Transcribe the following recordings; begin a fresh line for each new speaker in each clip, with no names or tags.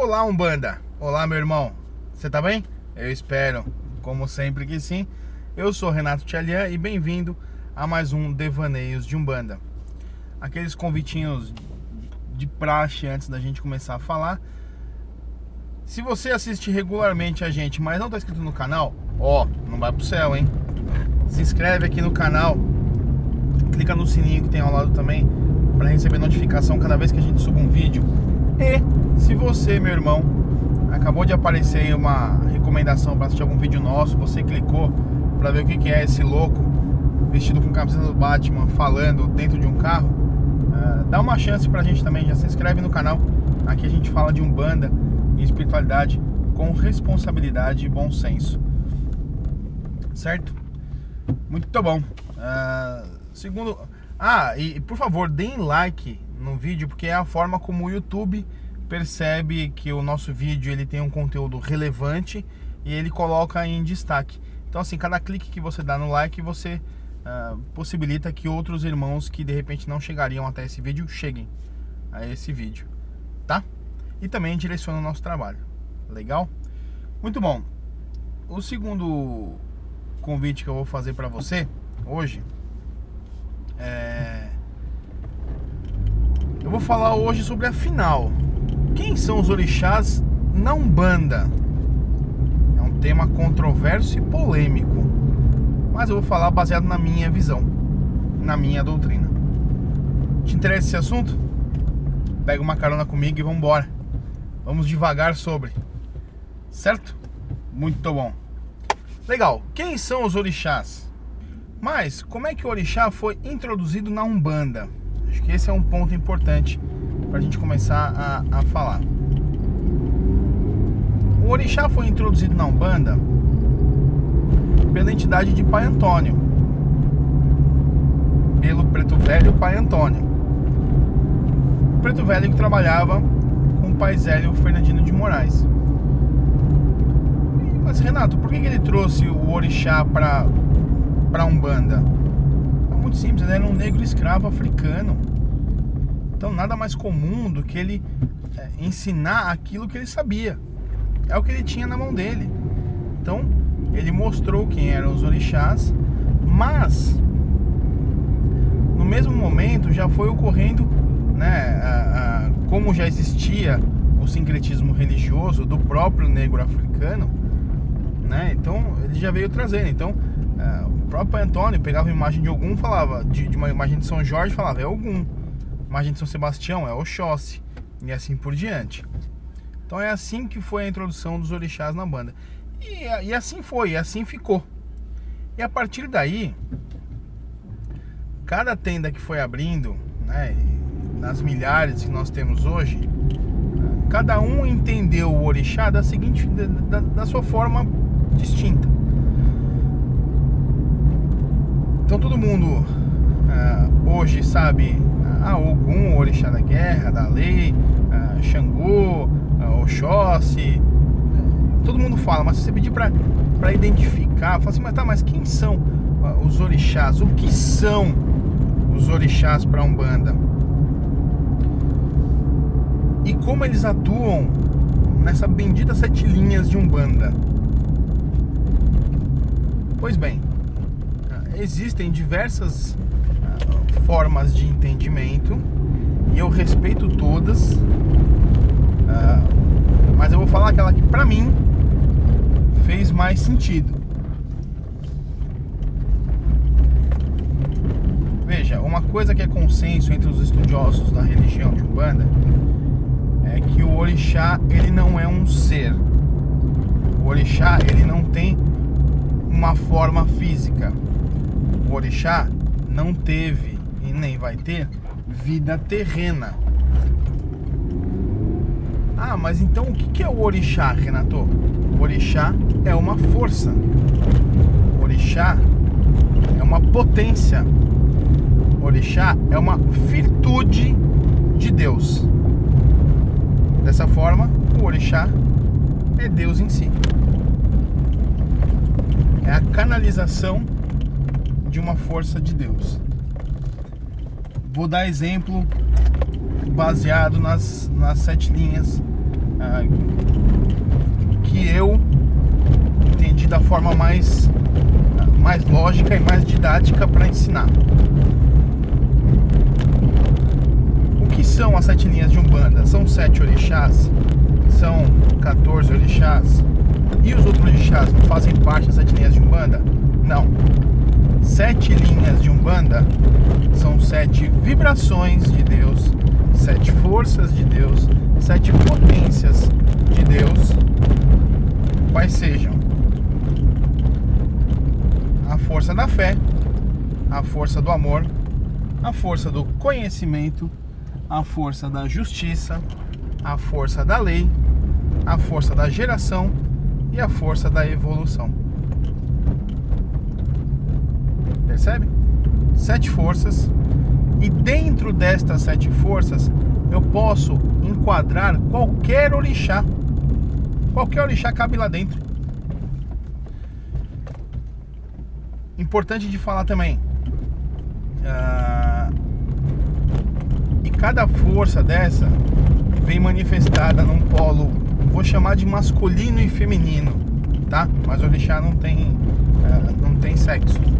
Olá, Umbanda. Olá, meu irmão. Você tá bem? Eu espero, como sempre que sim. Eu sou Renato Tchalian e bem-vindo a mais um Devaneios de Umbanda. Aqueles convitinhos de praxe antes da gente começar a falar. Se você assiste regularmente a gente, mas não tá inscrito no canal, ó, não vai pro céu, hein? Se inscreve aqui no canal, clica no sininho que tem ao lado também para receber notificação cada vez que a gente suba um vídeo. E se você, meu irmão, acabou de aparecer uma recomendação para assistir algum vídeo nosso, você clicou para ver o que é esse louco vestido com camiseta do Batman falando dentro de um carro, uh, dá uma chance pra gente também, já se inscreve no canal. Aqui a gente fala de umbanda e espiritualidade com responsabilidade e bom senso. Certo? Muito bom. Uh, segundo, ah, e por favor, deem like no vídeo, porque é a forma como o YouTube percebe que o nosso vídeo ele tem um conteúdo relevante e ele coloca em destaque. Então assim, cada clique que você dá no like, você uh, possibilita que outros irmãos que de repente não chegariam até esse vídeo cheguem a esse vídeo, tá? E também direciona o nosso trabalho. Legal? Muito bom. O segundo convite que eu vou fazer para você hoje é... Eu vou falar hoje sobre a final. Quem são os orixás na Umbanda? É um tema controverso e polêmico, mas eu vou falar baseado na minha visão, na minha doutrina. Te interessa esse assunto? Pega uma carona comigo e vamos embora. Vamos devagar sobre. Certo? Muito bom. Legal. Quem são os orixás? Mas como é que o orixá foi introduzido na Umbanda? Acho que esse é um ponto importante para a gente começar a, a falar. O orixá foi introduzido na Umbanda pela entidade de Pai Antônio, pelo Preto Velho Pai Antônio. O Preto Velho que trabalhava com o Pai Zélio Fernandino de Moraes. Mas Renato, por que ele trouxe o orixá para para Umbanda? É muito simples, ele era um negro escravo africano. Então nada mais comum do que ele é, ensinar aquilo que ele sabia. É o que ele tinha na mão dele. Então ele mostrou quem eram os orixás, mas no mesmo momento já foi ocorrendo, né, a, a, como já existia o sincretismo religioso do próprio negro africano, né? Então ele já veio trazendo. Então é, o próprio Antônio pegava uma imagem de algum, falava, de, de, uma imagem de São Jorge, falava, é algum. Imagem de São Sebastião, é Oxóssi. E assim por diante. Então é assim que foi a introdução dos orixás na banda. E, e assim foi, e assim ficou. E a partir daí, cada tenda que foi abrindo, né, nas milhares que nós temos hoje, cada um entendeu o orixá da seguinte, da, da sua forma distinta. Então todo mundo uh, hoje sabe ah, Ogum, orixá da guerra, da lei, uh, Xangô, uh, Oxóssi. Todo mundo fala, mas se você pedir para identificar, fala assim, mas tá, mas quem são os orixás? O que são os orixás para Umbanda? E como eles atuam nessa bendita sete linhas de Umbanda? Pois bem, existem diversas formas de entendimento e eu respeito todas, uh, mas eu vou falar aquela que para mim fez mais sentido. Veja, uma coisa que é consenso entre os estudiosos da religião de Umbanda é que o orixá ele não é um ser. O orixá ele não tem uma forma física o orixá não teve e nem vai ter vida terrena. Ah, mas então o que é o orixá, Renato? O orixá é uma força. O orixá é uma potência. O orixá é uma virtude de Deus. Dessa forma, o orixá é Deus em si. É a canalização de uma força de Deus. Vou dar exemplo baseado nas, nas sete linhas ah, que eu entendi da forma mais, mais lógica e mais didática para ensinar. O que são as sete linhas de Umbanda? São sete orixás? São 14 orixás? E os outros orixás não fazem parte das sete linhas de Umbanda? Não. Sete linhas de Umbanda são sete vibrações de Deus, sete forças de Deus, sete potências de Deus, quais sejam a força da fé, a força do amor, a força do conhecimento, a força da justiça, a força da lei, a força da geração e a força da evolução. Percebe? Sete forças. E dentro destas sete forças, eu posso enquadrar qualquer orixá. Qualquer orixá cabe lá dentro. Importante de falar também. Uh, e cada força dessa vem manifestada num polo, vou chamar de masculino e feminino, tá? Mas o orixá não tem, uh, não tem sexo.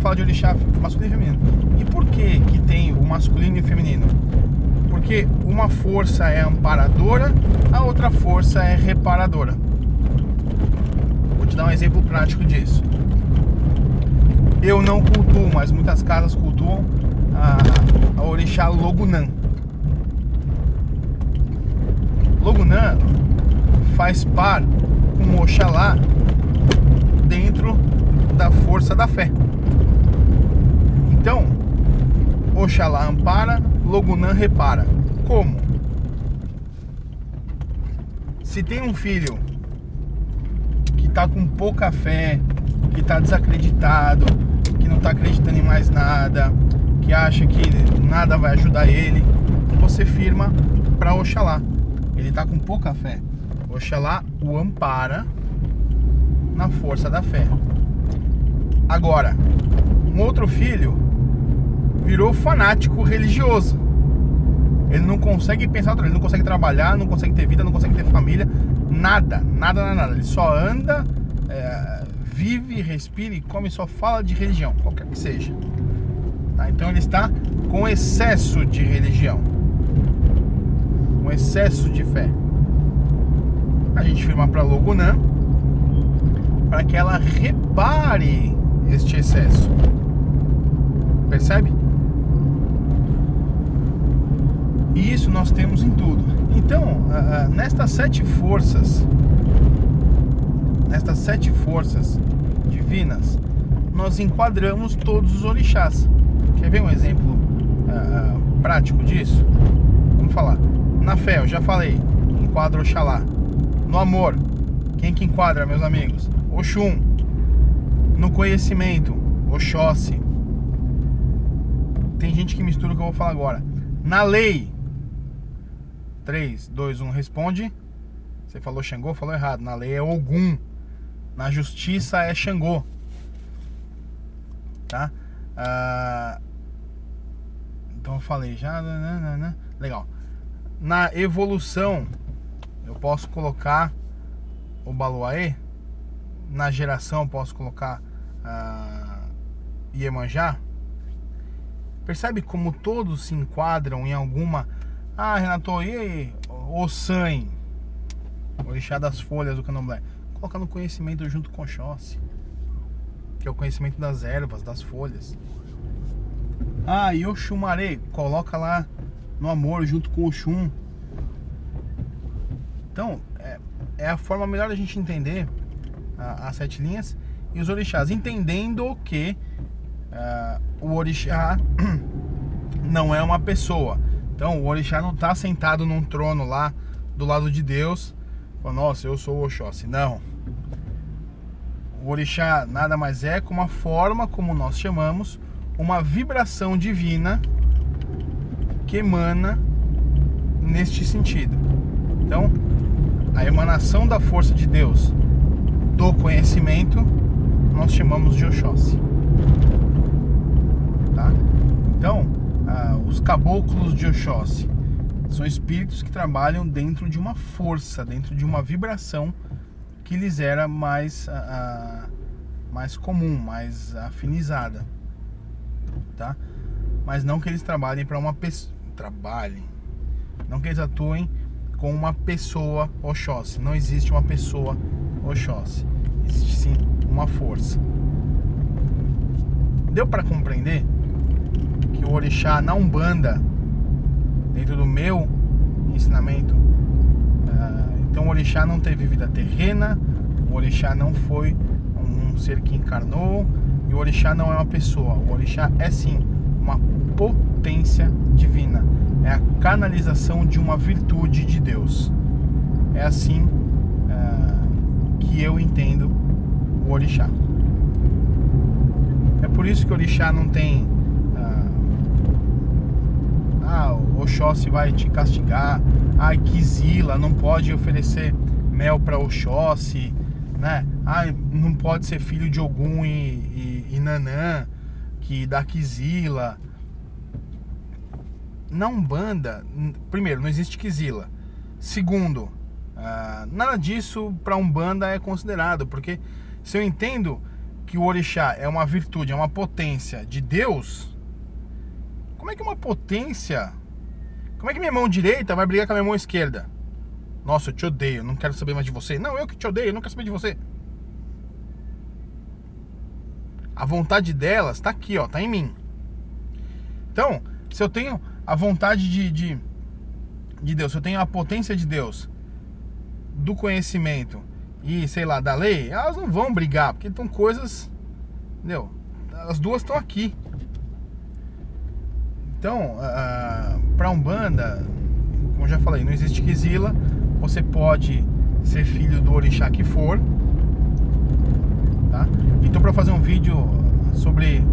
Falar de orixá masculino e feminino. E por que que tem o masculino e o feminino? Porque uma força é amparadora, a outra força é reparadora. Vou te dar um exemplo prático disso. Eu não cultuo, mas muitas casas cultuam a, a orixá Logunã. Logunã faz par com Oxalá dentro da força da fé. Então, Oxalá ampara, Logunã repara. Como? Se tem um filho que está com pouca fé, que está desacreditado, que não está acreditando em mais nada, que acha que nada vai ajudar ele, você firma para Oxalá. Ele está com pouca fé. Oxalá o ampara na força da fé. Agora, um outro filho virou fanático religioso. Ele não consegue pensar, ele não consegue trabalhar, não consegue ter vida, não consegue ter família, nada, nada, nada, nada. Ele só anda, é, vive, respira e come, só fala de religião, qualquer que seja. Tá? Então ele está com excesso de religião, com excesso de fé. A gente firma para Logunã para que ela repare este excesso. Percebe? E isso nós temos em tudo. Então, nestas sete forças, nestas sete forças divinas, nós enquadramos todos os orixás. Quer ver um exemplo uh, prático disso? Vamos falar. Na fé, eu já falei, enquadra Oxalá. No amor, quem que enquadra, meus amigos? Oxum. No conhecimento, Oxóssi. Tem gente que mistura o que eu vou falar agora. Na lei, 3, 2, 1, responde. Você falou Xangô, falou errado. Na lei é Ogum. Na justiça é Xangô. Tá? Ah, então eu falei já. Né, né, né, Legal. Na evolução, eu posso colocar o Baluaê. Na geração, eu posso colocar ah, Iemanjá. Percebe como todos se enquadram em alguma ah, Renato, e aí? O sangue. Orixá das folhas do candomblé. Coloca no conhecimento junto com o Xóssi. Que é o conhecimento das ervas, das folhas. Ah, e o Xumaré. Coloca lá no amor junto com o Xum. Então, é, é, a forma melhor da gente entender as sete linhas e os orixás. Entendendo que uh, o orixá não é uma pessoa então o orixá não está sentado num trono lá do lado de Deus, falando, nossa, eu sou o Oxóssi. Não. O orixá nada mais é que uma forma, como nós chamamos, uma vibração divina que emana neste sentido. Então, a emanação da força de Deus do conhecimento nós chamamos de Oxóssi. Tá? Então, os caboclos de Oxóssi. São espíritos que trabalham dentro de uma força, dentro de uma vibração que lhes era mais, uh, mais comum, mais afinizada, tá? Mas não que eles trabalhem para uma pessoa, trabalhem, não que eles atuem com uma pessoa Oxóssi. Não existe uma pessoa Oxóssi. Existe sim uma força. Deu para compreender que o orixá na Umbanda, dentro do meu ensinamento, uh, então o orixá não teve vida terrena, o orixá não foi um ser que encarnou, e o orixá não é uma pessoa. O orixá é sim uma potência divina. É a canalização de uma virtude de Deus. É assim uh, que eu entendo o orixá. É por isso que o orixá não tem. Ah, Oxóssi vai te castigar. Ah, Kizila não pode oferecer mel para Oxóssi, né? Ah, não pode ser filho de Ogum e, e, e Nanã, que dá Kizila. Na Umbanda, primeiro, não existe Kizila. Segundo, uh, nada disso para Umbanda é considerado, porque se eu entendo que o orixá é uma virtude, é uma potência de Deus, como é que uma potência. Como é que minha mão direita vai brigar com a minha mão esquerda? Nossa, eu te odeio, não quero saber mais de você. Não, eu que te odeio, não quero saber de você. A vontade delas está aqui, ó, tá em mim. Então, se eu tenho a vontade de, de, de Deus, se eu tenho a potência de Deus, do conhecimento e, sei lá, da lei, elas não vão brigar, porque estão coisas. Entendeu? As duas estão aqui. Então, uh, para Umbanda, como eu já falei, não existe quisila. Você pode ser filho do orixá que for. Tá? Então, para fazer um vídeo sobre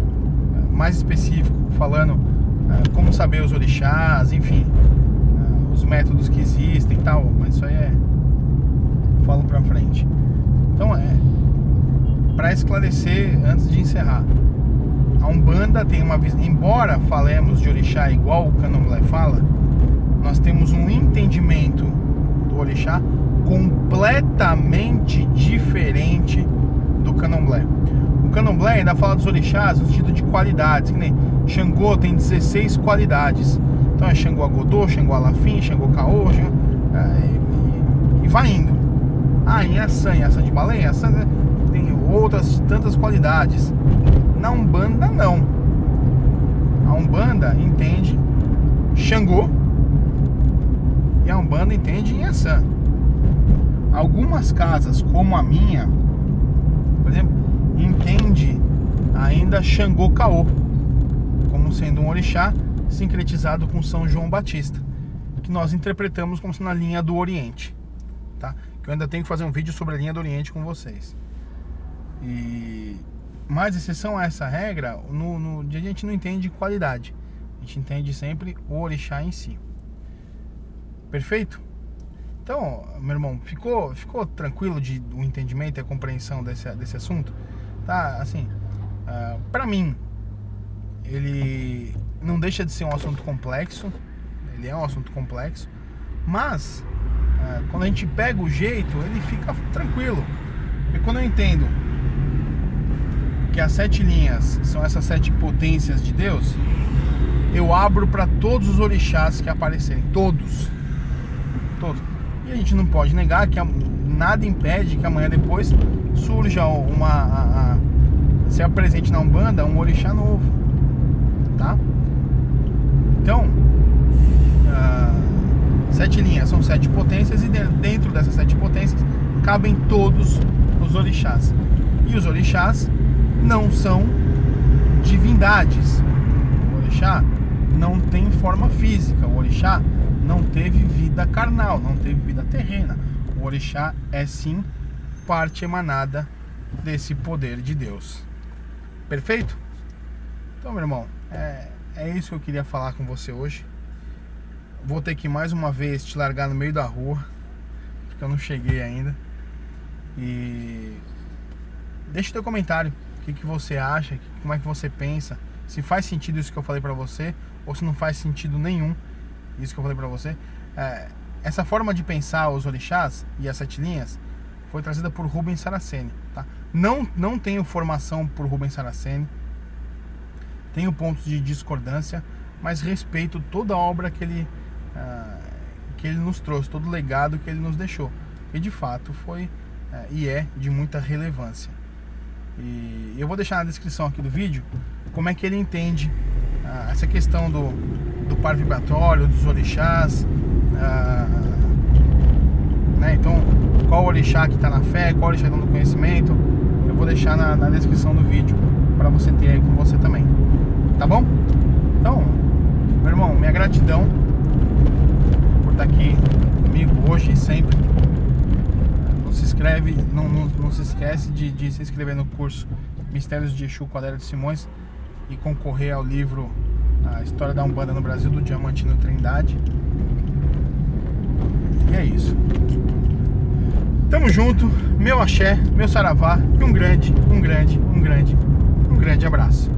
mais específico, falando uh, como saber os orixás, enfim, uh, os métodos que existem e tal, mas isso aí é falo pra frente. Então é para esclarecer antes de encerrar. A Umbanda tem uma visão, embora falemos de orixá igual o Candomblé fala, nós temos um entendimento do orixá completamente diferente do Candomblé. O Candomblé ainda fala dos orixás no sentido de qualidades, que nem Xangô tem 16 qualidades. Então é Xangô Agodô, Xangô Alafim, Xangô Caô, é, e, e vai indo. Ah, em ação, em ação de baleia, tem outras tantas qualidades. Na Umbanda, não. A Umbanda entende Xangô e a Umbanda entende Inhaçã. Algumas casas, como a minha, por exemplo, entende ainda Xangô Caô como sendo um orixá sincretizado com São João Batista, que nós interpretamos como sendo na linha do Oriente, tá? que eu ainda tenho que fazer um vídeo sobre a linha do Oriente com vocês. E mais exceção a essa regra, no, no a gente não entende qualidade. A gente entende sempre o orixá em si. Perfeito? Então, meu irmão, ficou, ficou tranquilo de o entendimento e a compreensão desse, desse assunto? Tá, assim, uh, ah, para mim, ele não deixa de ser um assunto complexo. Ele é um assunto complexo, mas é, quando a gente pega o jeito, ele fica tranquilo. E quando eu entendo que as sete linhas são essas sete potências de Deus, eu abro para todos os orixás que aparecerem, todos, todos. E a gente não pode negar que nada impede que amanhã depois surja uma a, a, se apresente na umbanda um orixá novo, tá? Então, uh, Sete linhas são sete potências e dentro dessas sete potências cabem todos os orixás. E os orixás não são divindades. O orixá não tem forma física. O orixá não teve vida carnal, não teve vida terrena. O orixá é sim parte emanada desse poder de Deus. Perfeito? Então, meu irmão, é, é isso que eu queria falar com você hoje. Vou ter que mais uma vez te largar no meio da rua, porque eu não cheguei ainda. E deixa o teu comentário, que, que você acha, como é que você pensa, se faz sentido isso que eu falei para você ou se não faz sentido nenhum. isso que eu falei para você. É, essa forma de pensar os orixás e as sete linhas foi trazida por Rubens Saraceni. Tá? Não, não tenho formação por Rubens Saraceni, tenho pontos de discordância, mas respeito toda a obra que ele, uh, que ele nos trouxe, todo o legado que ele nos deixou. E de fato foi uh, e é de muita relevância. E eu vou deixar na descrição aqui do vídeo como é que ele entende uh, essa questão do, do par vibratório, dos orixás. Né? Então, qual orixá que está na fé, qual orixá está no conhecimento. Eu vou deixar na, na descrição do vídeo para você ter aí com você também. Tá bom? Então, meu irmão, minha gratidão por estar tá aqui comigo hoje e sempre. Se inscreve, não, não, não se esquece de, de, se inscrever no curso Mistérios de Exu com de Simões e concorrer ao livro A História da Umbanda no Brasil do Diamantino Trindade. E é isso. Tamo junto, meu axé, meu saravá e um grande, um grande, um